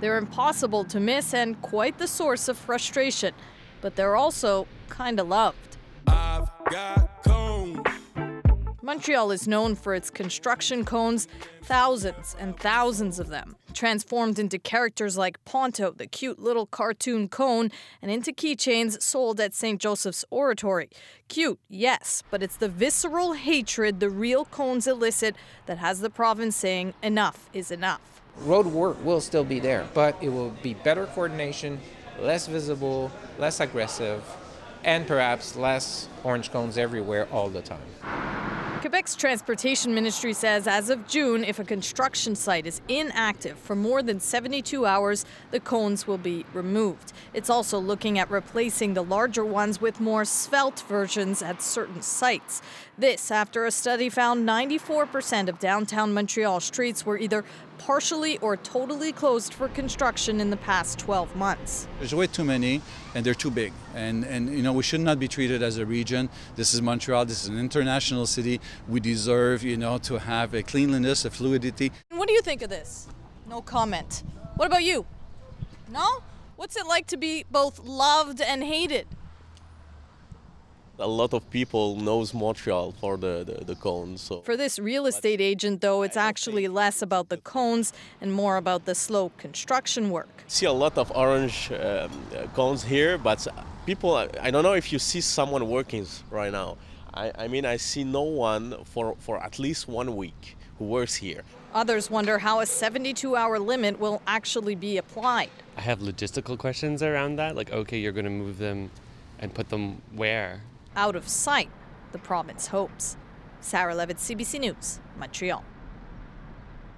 They're impossible to miss and quite the source of frustration, but they're also kinda loved. I've got cones. Montreal is known for its construction cones, thousands and thousands of them, transformed into characters like Ponto, the cute little cartoon cone, and into keychains sold at St. Joseph's Oratory. Cute, yes, but it's the visceral hatred the real cones elicit that has the province saying enough is enough. Road work will still be there, but it will be better coordination, less visible, less aggressive, and perhaps less orange cones everywhere all the time. Quebec's transportation ministry says as of June, if a construction site is inactive for more than 72 hours, the cones will be removed. It's also looking at replacing the larger ones with more svelte versions at certain sites. This after a study found 94% of downtown Montreal streets were either partially or totally closed for construction in the past 12 months. There's way too many, and they're too big. And, and you know, we should not be treated as a region. This is Montreal. This is an international city. We deserve, you know, to have a cleanliness, a fluidity. What do you think of this? No comment. What about you? No? What's it like to be both loved and hated? A lot of people knows Montreal for the, the, the cones. So For this real estate agent, though, it's actually less about the cones and more about the slow construction work. see a lot of orange um, uh, cones here, but people, I I don't know if you see someone working right now. I, I mean, I see no one for, for at least one week who works here. Others wonder how a 72 hour limit will actually be applied. I have logistical questions around that. Like, okay, you're going to move them and put them where? Out of sight, the province hopes. Sarah Leavitt, CBC News, Montreal.